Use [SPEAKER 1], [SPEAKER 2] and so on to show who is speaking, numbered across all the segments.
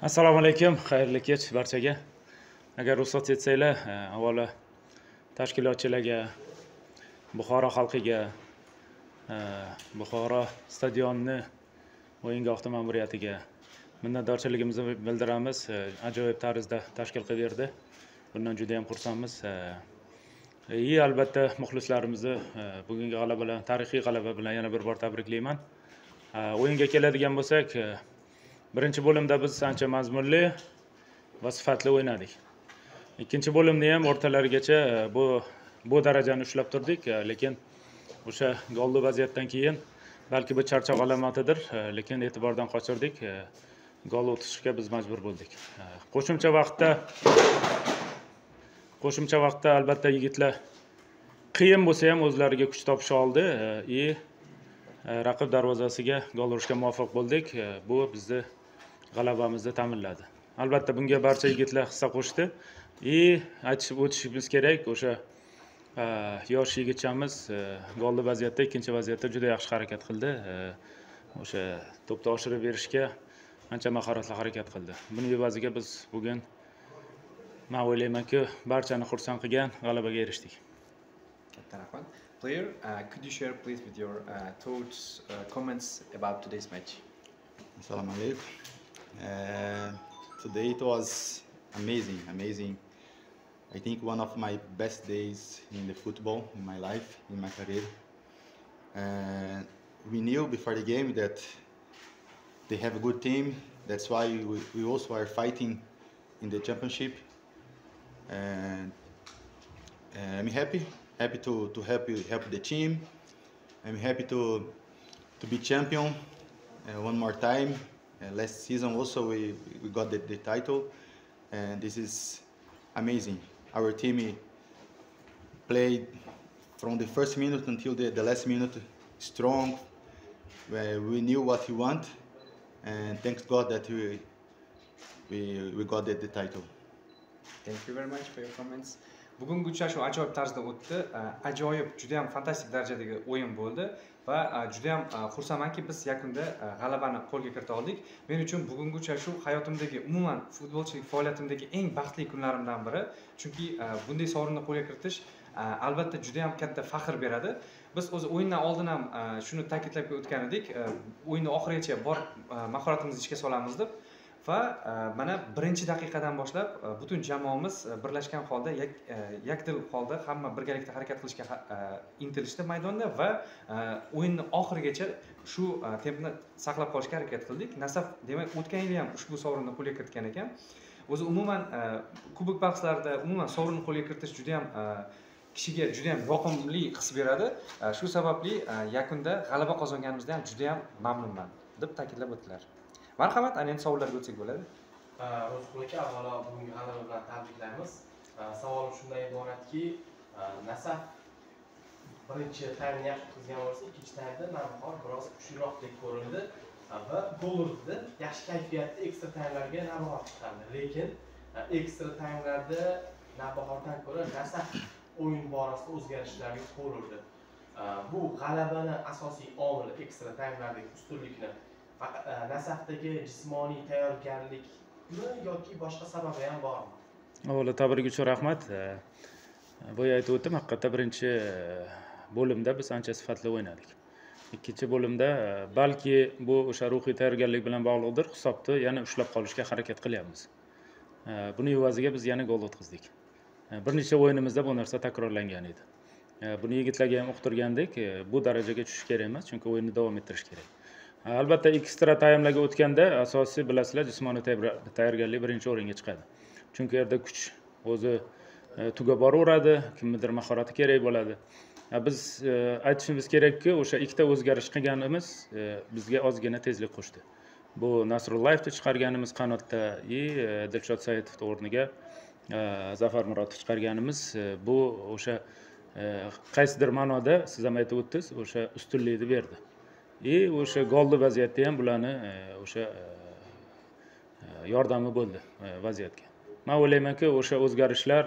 [SPEAKER 1] assalomu alaykum xayrli kech barchaga. Agar ruxsat etsanglar e, avvalo tashkilotchilarga buxoro xalqiga e, buxoro stadionni o'yingohni ma'muriyatiga minnatdorchiligimizni bildiramiz. E, ajoyib tarzda tashkil qilib berdi. Bundan juda yam xursandmiz и albatta muxlislarimizni bugungi g'alaba bilan tarixiy g'alaba bilan yana bir bor tabriklayman. O'yinga keladigan bo'lsak birinchi bo'limda biz ancha mazmunli va sifatli o'ynadik. Ikkinchi bo'limni ham o'rtalarigacha e, bu bu darajani ushlab turdik e, lekin o'sha golli vaziyatdan keyin balki bu charchoq alomatidir e, lekin e'tibordan qochirdik gol o'tishga biz majbur bo'ldik. Qo'shimcha vaqtda qo'shimcha vaqtda albatta yigitlar qiyin bo'lsa ham o'zlariga kuch topisha oldi и raqib darvozasiga gol urishga muvaffaq bo'ldik bu bizni g'alabamizni ta'minladi. Albatta bunga barcha yigitlar hissa qo'shdi. И aytishib o'tishimiz kerak o'sha yosh yigitchamiz golli vaziyatda ikkinchi vaziyatda juda yaxshi harakat qildi. O'sha to'pni oshirib berishga ancha mahoratli harakat qildi. Buni evaziga biz bugun man o'ylaymanki barchani xursand qilgan g'alabaga erishdik.
[SPEAKER 2] Katta rahmat. Player uh, could you share please with your uh, thoughts uh, comments about today's match?
[SPEAKER 3] Assalomu alaykum Uh, today it was amazing, amazing. I think one of my best days in the football in my life, in my career. Uh, we knew before the game that they have a good team. That's why we, we also are fighting in the championship. And uh, I'm happy, happy to, to help help the team. I'm happy to to be champion uh, one more time uh, Uh, last season also we, we got the, the title and this is amazing. Our team played from the first minute until the, the last minute strong. we knew what we want and thanks God that we, we, we got the, the title.
[SPEAKER 2] Thank you very much for your comments. bugungi uchrashuv ajoyib tarzda o'tdi ajoyib juda fantastik darajadagi o'yin bo'ldi va juda yam xursandmanki biz yakunda g'alabani qo'lga kirita oldik. Men uchun bugungi uchrashuv hayotimdagi umuman futbolchilik faoliyatimdagi eng baxtli kunlarimdan biri. Chunki bunday sovrinni qo'lga kiritish albatta juda yam katta faxr beradi. Biz o'zi o'yindan oldin ham shuni ta'kidlab o'tgan edik. O'yinni oxirigacha bor mahoratimizni ishga solamiz deb. Va e, mana birinchi daqiqadan boshlab e, butun jamoamiz e, birlashgan holda yakdil holda hamma birgalikda harakat qilishga intilishdi maydonda va o'yinni oxirigacha shu tempni saqlab qolishga harakat qildik. Nasaf demak o'tgan yili ham ushbu sovrinni qo'lga kiritgan ekan. O'zi umuman kubok bahslarida umuman sovrinni qo'lga kiritish juda yam kishiga juda yam yoqimli his beradi. Shu sababli yakunda g'alaba qozonganimizdan ham juda yam mamnunman deb ta'kidlab o'tdilar. Marhamat ana endi savollarga o'tsak bo'ladi
[SPEAKER 4] rozqul aka avvalo bugungi g'alaba bilan tabriklaymiz savolim shundan iboratki nasaf birinchi taymni yaxshi o'tkazgan bo'lsa ikkinchi taymda navbahor biroz kuchliroqdek ko'rindi. Va gol urdi yaxshi kayfiyatda ekstra taymlarga navbahor chiqardi lekin ekstra taymlarda navbahordan ko'ra nasaf o'yin borasida o'zgarishlarga qo'l urdi bu g'alabani asosiy omili ekstra taymlardagi ustunlikni faqat e, nasafdagi jismoniy tayyorgarlikmi yoki boshqa sababi ham bormi?
[SPEAKER 1] Avvalo tabrik uchun rahmat e, boya aytib o'tdim. Haqiqatda birinchi e, bo'limda biz ancha sifatli o'ynadik. Ikkinchi bo'limda balki bu o'sha ruhiy tayyorgarlik bilan bog'liqdir. Hisobni yana ushlab qolishga harakat qilyapmiz. Buni evaziga biz yana gol o'tkazdik. Bir necha o'yinimizda bu narsa takrorlangan edi. Buni yigitlarga ham uqtirgandik. Bu darajaga tushish kerak emas chunki o'yinni davom ettirish kerak. Albatta ekstra taymlarga o'tganda asosiy bilasizlar jismoniy tayyorgarlik birinchi o'ringa chiqadi. Chunki u yerda kuch o'zi e, tugab boraveradi kimnidir mahorati kerak bo'ladi. Biz e, aytishimiz kerakki o'sha ikkita o'zgarish qilganimiz e, bizga ozgina tezlik qo'shdi. Bu nasrullayevni chiqarganimiz qanotda и dilshod saitovni o'rniga zafar murodovni chiqarganimiz bu o'sha qaysidir ma'noda siz ham aytib o'tdingiz o'sha ustunlikni berdi. И o'sha golli vaziyatda ham bularni e, o'sha e, e, yordami bo'ldi vaziyatga. Man o'ylaymanki o'sha o'zgarishlar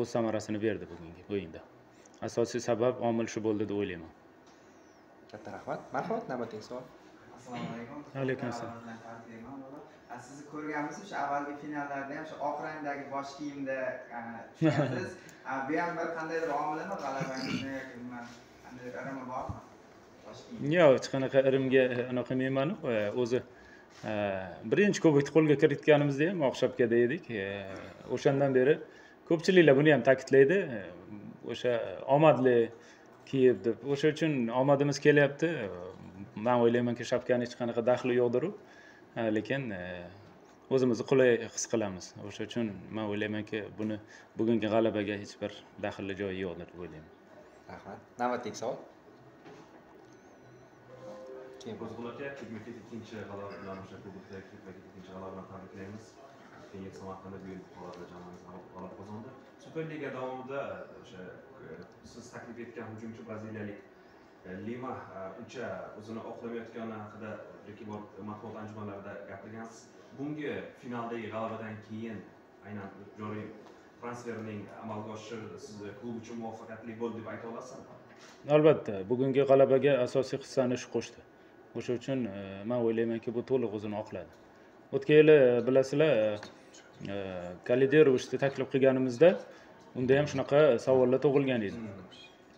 [SPEAKER 1] o'z samarasini berdi bugungi o'yinda. Asosiy sabab omil shu bo'ldi deb o'ylayman.
[SPEAKER 2] Katta rahmat. Marhamat navbatdagi savol?
[SPEAKER 5] Assalomu alaykum.
[SPEAKER 1] Alaykum assalom.
[SPEAKER 5] sizni ko'rganmiz o'sha avvalgi finallarda ham shu oq rangdagi bosh kiyimda tushgansiz bu ham bir qandaydir omilimi g'alabangizni yoki umuman qandaydir irimi bormi
[SPEAKER 1] yo'q hech qanaqa irimga e, anaqa qilmaymanu e, o'zi e, birinchi kubokni qo'lga kiritganimizda ham oqshobkada edik o'shandan beri ko'pchiliklar buni ham ta'kidlaydi o'sha omadli kiyib deb o'sha uchun omadimiz kelyapti. Man o'ylaymanki shapkani hech qanaqa daxli yo'qdiru lekin o'zimizni qulay his qilamiz. O'sha uchun man o'ylaymanki buni bugungi g'alabaga hech bir daxli joyi yo'qdir deb o'ylayman.
[SPEAKER 2] Rahmat. Navbatdagi savol keyin
[SPEAKER 6] Qo'zg'olon aka ketma ket ikkinchi g'alaba bilan o'sha kubokda ketma ket ikkinchi g'alaba bilan tabriklaymiz keyin samarqandda bugun holatda jamoangiz g'alaba qozondi superliga davomida o'sha siz taklif etgan hujumchi braziliyalik e, lima uncha o'zini oqlamayotgani haqida yoki bor matbuot anjumanlarida gapirgansiz. Bungi finaldagi g'alabadan keyin aynan joriy transferning amalga oshishi sizni klub uchun muvaffaqiyatli bo'ldi deb ayta olasizmi?
[SPEAKER 1] Albatta bugungi g'alabaga asosiy hissani shu qo'shdi o'sha uchun e, man o'ylaymanki bu to'liq o'zini oqladi. O'tgan yili e, bilasizlar e, kalidero kaliderovichni taklif qilganimizda unda ham shunaqa savollar tug'ilgan edi.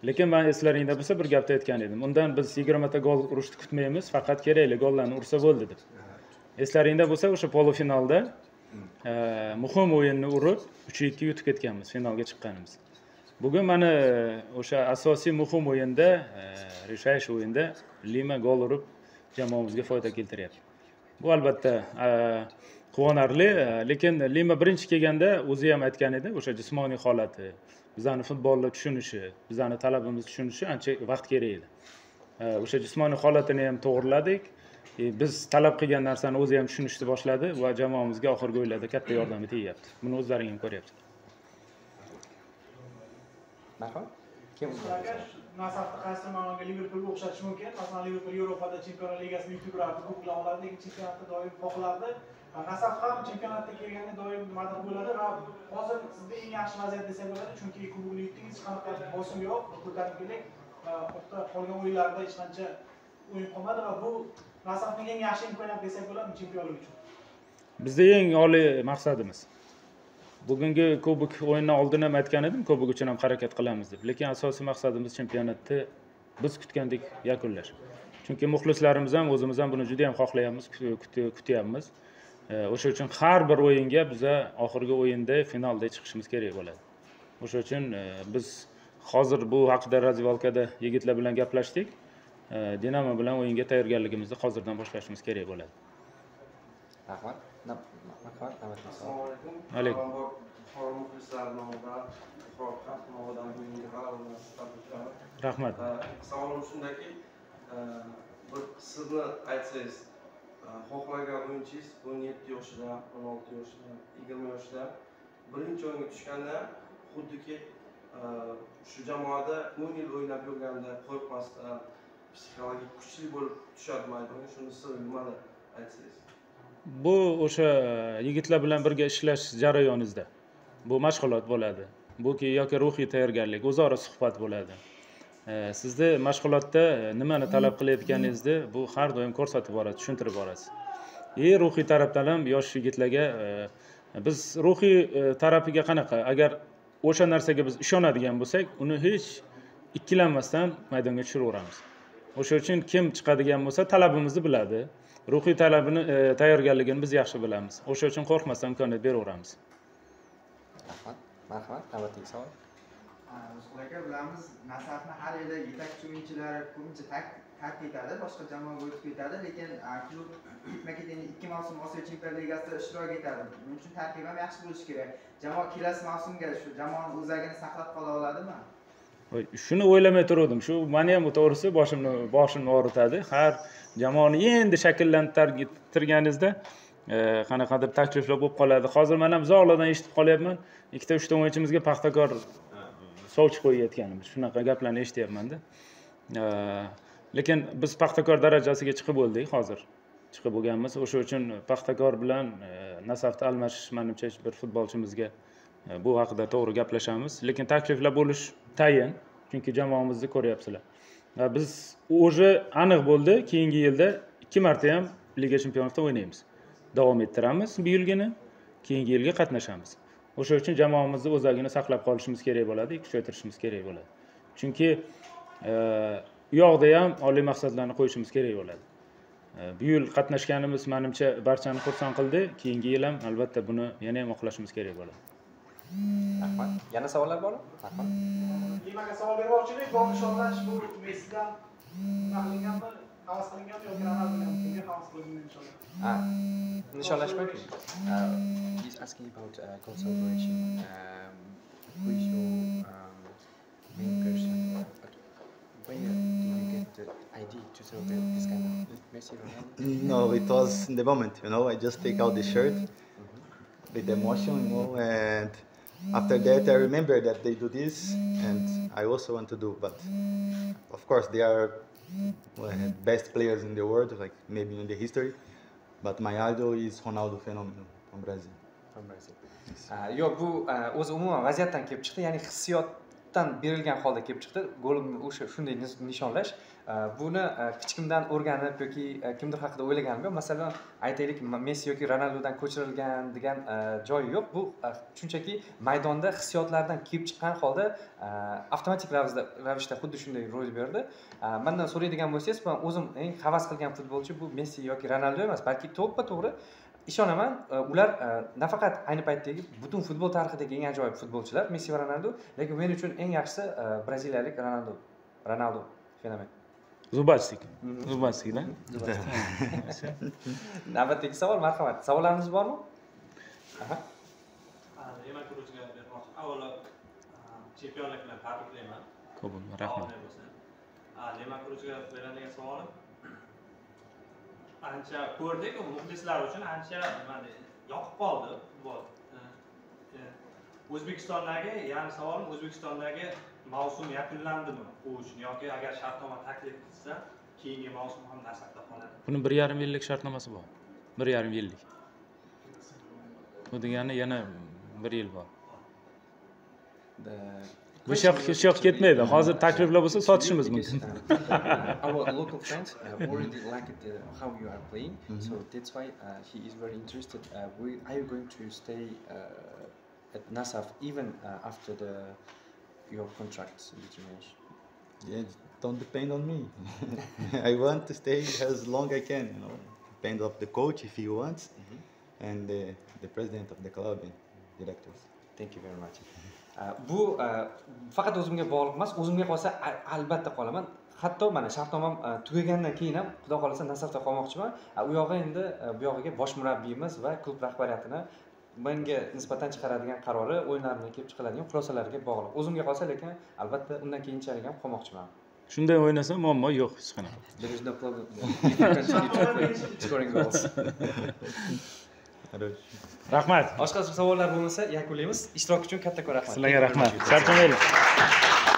[SPEAKER 1] Lekin man eslaringda bo'lsa bir gapni aytgan edim. Undan biz yigirmata gol urishni kutmaymiz faqat kerakli gollarni ursa bo'ldi deb. Eslaringda bo'lsa o'sha polufinalda muhim o'yinni urib uch ikki yutib ketganmiz finalga chiqqanimiz. Bugun mana o'sha asosiy muhim o'yinda решающий o'yinda lima gol urib jamoamizga foyda keltiryapti. Bu albatta quvonarli lekin lima birinchi kelganda o'zi ham aytgan edi o'sha jismoniy holati bizani futbolni tushunishi bizani talabimizni tushunishi ancha vaqt kerak edi. O'sha jismoniy holatini ham to'g'irladik e, biz talab qilgan narsani o'zi ham tushunishni boshladi va jamoamizga oxirgi o'yinlarda katta yordami tegyapti. Buni o'zlaring ham ko'ryapsizlar.
[SPEAKER 7] Aka nasafni qaysi tomonga liverpulga o'xshatish mumkin? Masalan liverpul yevropada chempionlar ligasini yutib yurardi kuboklar oladi lekin chempionatda doim xohlardi. Va nasaf ham chempionatga kelganda doim nimadir bo'ladi va hozir sizda eng yaxshi vaziyat desak bo'ladi chunki kubokni yutdingiz hech qanaqa bosim yo'q ko'tarinkilik qolgan o'yinlarda hech qancha o'yin qolmadi va bu nasafning eng yaxshi imkoniyati desak bo'ladi chempionlik uchun.
[SPEAKER 1] Bizni eng oliy maqsadimiz bugungi kubok o'yinidan oldin ham aytgan edim kubok uchun ham harakat qilamiz deb. Lekin asosiy maqsadimiz chempionatni biz kutgandek yakunlash. Chunki muxlislarimiz ham o'zimiz ham buni juda yam xohlayapmiz kutyapmiz. E, o'sha uchun har bir o'yinga biza oxirgi o'yinda finalda chiqishimiz kerak bo'ladi. O'sha uchun e, biz hozir bu haqida razvalkada yigitlar bilan gaplashdik. E, Dinamo bilan o'yinga tayyorgarligimizni hozirdan boshlashimiz kerak bo'ladi.
[SPEAKER 2] Rahmat navbatdagi savol
[SPEAKER 8] assalomu alaykum buxoro muxlislari nomidan buxoro bugungi bilan sizni tabriklaman
[SPEAKER 1] rahmat.
[SPEAKER 8] Savolim shundaki e, bir sizni aytsangiz xohlagan o'yinchingiz o'n yetti yoshida o'n olti yoshida yigirma yoshida birinchi o'yinga tushganda xuddiki shu jamoada o'n yil o'ynab yurganda qo'rqmasdan psixologik kuchli bo'lib tushadi maydonga shuni siri nimada aytsangiz
[SPEAKER 1] bu o'sha yigitlar bilan birga ishlash jarayoningizda bu mashg'ulot bo'ladi buki yoki ruhiy tayyorgarlik o'zaro suhbat bo'ladi. E, sizni mashg'ulotda e, nimani talab qilayotganingizni bu har doim ko'rsatib boradi tushuntirib borasiz. И ruhiy tarafdan ham yosh yigitlarga biz ruhiy tarafiga qanaqa agar o'sha narsaga biz ishonadigan bo'lsak uni hech ikkilanmasdan maydonga tushiraveramiz. O'sha uchun kim chiqadigan bo'lsa talabimizni biladi. Ruhiy talabini e, tayyorgarligini biz yaxshi bilamiz. O'sha uchun qo'rqmasdan imkoniyat beraveramiz.
[SPEAKER 2] Rahmat marhamat navbatdagi savol
[SPEAKER 5] Nusrat aka bilamiz nasafni har yili yetakchi o'yinchilari ko'pincha tark etadi boshqa jamoaga o'tib ketadi lekin klub ketma ket endi ikki mavsum osiyo chempionlar ligasida ishtirok etadi. Buning uchun tarkib ham yaxshi bo'lishi kerak. Jamoa kelasi mavsumga shu jamoani o'zagini saqlab qola oladimi
[SPEAKER 1] shuni o'ylamay turuvdim. Shu mani ham to'g'risi boshimni boshimni og'ritadi. Har jamoani endi shakllantirganingizda e, qanaqadir takliflar bo'lib qoladi. Hozir man ham uzoqlardan eshitib qolyapman. Ikkita uchta o'yinchimizga paxtakor sovchi qo'yayotganimiz. Shunaqa gaplarni eshityapmanda e, lekin biz paxtakor darajasiga chiqib bo'ldik hozir. Chiqib bo'lganmiz o'sha uchun paxtakor bilan e, nasafni almashish manimcha bir futbolchimizga E, bu haqida to'g'ri gaplashamiz. Lekin takliflar bo'lishi tayin chunki jamoamizni ko'ryapsizlar. Va biz уже aniq bo'ldi keyingi yilda ikki marta ham liga chempionatida o'ynaymiz. Davom ettiramiz bu yilgini keyingi yilga qatnashamiz. O'sha uchun jamoamizni o'zagini saqlab qolishimiz kerak bo'ladi kuchaytirishimiz kerak bo'ladi. Chunki e, u yoqda ham oliy maqsadlarni qo'yishimiz kerak bo'ladi. Bu yil qatnashganimiz manimcha barchani xursand qildi. Keyingi yil ham albatta buni yana ham oqlashimiz kerak bo'ladi.
[SPEAKER 2] Rahmat yana savollar bormi marhamat
[SPEAKER 7] limaga savol bermoqchi edik gol nishonlash bu messidan nima qilinganmi havas qilinganmi yoki ronaldodan kimga havas qilindi nishonlash
[SPEAKER 2] ha nishonlash mumkin
[SPEAKER 9] Uh, he's asking about uh, goal celebration. Um, who is your um, main person? Uh, where do you get the idea to celebrate this kind of Messi, Ronaldo?
[SPEAKER 3] No, it was in the moment, you know. I just take out the shirt with emotion, you know, and after that I remember that they do this, and I also want to do. But of course, they are best players in the world, like maybe in the history. But my idol is Ronaldo Phenomenal from Brazil.
[SPEAKER 9] From Brazil.
[SPEAKER 2] Yo'q bu o'zi ya'ni hissiyotdan berilgan holda kelib chiqdi. Golimni o'sha shunday nishonlash e, buni e, kichkimdan o'rganib yoki e, kimdir haqida o'ylaganim yo'q masalan aytaylik messi yoki ronaldudan ko'chirilgan degan joyi yo'q. Bu shunchaki maydonda hissiyotlardan kelib chiqqan holda avtomatik ravishda ravishda xuddi shunday ro'y berdi. Mandan so'raydigan bo'lsangiz man o'zim eng havas qilgan futbolchi bu messi yoki ronaldo emas balki to'ppa to'g'ri. Ishonaman. E, ular e, nafaqat ayni paytdagi butun futbol tarixidagi eng ajoyib futbolchilar messi va ronaldo lekin men uchun eng yaxshisi e, braziliyalik ronaldo ronaldo fenomen.
[SPEAKER 1] Zubastik
[SPEAKER 2] Mhm.
[SPEAKER 1] zubastikda
[SPEAKER 2] navbatdagi savol marhamat. Savollarimiz bormi?
[SPEAKER 10] Bermoqchi. Avvalo chempionlik bilan tabriklayman.
[SPEAKER 1] ko'p rahmat.
[SPEAKER 10] Sog'lik bo'lsin. Lema Kruzga beradigan savolim ancha ko'rdik, muxlislar uchun ancha nima deydi, yoqib qoldi futbol. E, e, O'zbekistondagi, ya'ni savolim O'zbekistondagi mavsum yakunlandimi u uchun yoki agar shartnoma taklif qilsa, keyingi mavsum ham nasabda qoladi.
[SPEAKER 1] buni bir yarim yillik shartnomasi bor bir yarim yillik bu degani yana bir yil bor bu ish yoq- ish yoqqa ketmaydi hozir takliflar bo'lsa sotishimiz
[SPEAKER 9] Because,
[SPEAKER 1] mumkin
[SPEAKER 9] our local friends uh, already like it, uh, how you are playing, so that's why uh, he is very interested. Uh, we, are you going to stay uh, at NASAF even uh, after the your contract termination?
[SPEAKER 3] Yeah, don't depend on me. I want to stay as long as I can, you know. Depend of the coach if he wants, and the, the president of the club and directors.
[SPEAKER 9] Thank you very much.
[SPEAKER 2] Uh, bu uh, faqat o'zimga bog'liq emas o'zimga qolsa albatta qolaman. Hatto mana shartnomam uh, tugagandan keyin ham xudo xohlasa nasafda qolmoqchiman. Uh, u yog'i endi uh, bu yog'iga bosh murabbiyimiz va klub rahbariyatini menga nisbatan chiqaradigan qarori o'yinlarimdan kelib chiqiladigan xulosalarga bog'liq. O'zimga qolsa lekin albatta undan keyinchalik ham qolmoqchiman.
[SPEAKER 1] Shunday o'ynasa muammo yo'q hech qanaqa rahmat.
[SPEAKER 2] Boshqa savollar bo'lmasa yakunlaymiz. Ishtirok uchun kattakon rahmat.
[SPEAKER 1] Sizlarga rahmat. Charchamaylik